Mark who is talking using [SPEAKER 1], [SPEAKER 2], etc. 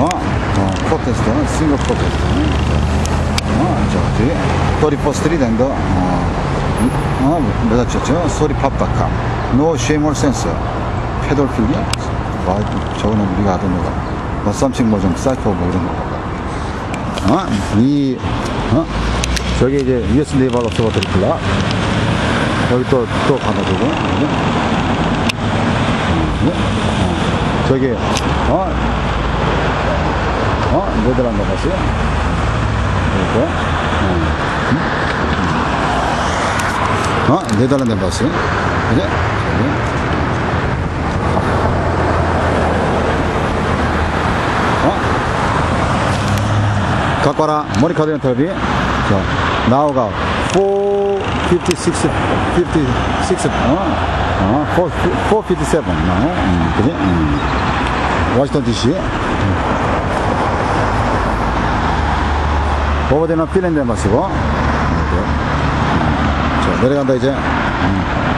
[SPEAKER 1] 어, 어, 프로테스트는 싱글 프로테스트. 어, 저기, 또리포 스트리트 앤더, 어, 어, 몇자 쳤죠? 소리 팝다카. 노 쉐이몰 센서. 페돌 필기. 와, 저거는 우리가 하던 거가. 뭐, 썸씽 뭐 좀, 사이퍼 뭐 이런 거. 어, 이, 어, 저기 이제 US 네이버 업서버터리 플라. 여기 또, 또. 네? 네? 어, 저기, 어, 어, 네덜란드 갔어요? 이거, 어, 어 네덜란드? 그지? 저기. 어? 갖고 와라. 머리 카드 인터뷰. 자, 나오가 456, 56, 어, 어, 4, 457, 어, 음, 그지? 음. 워싱턴 DC. 오버데는 필랜드 마시고. 자, 내려간다, 이제. 음.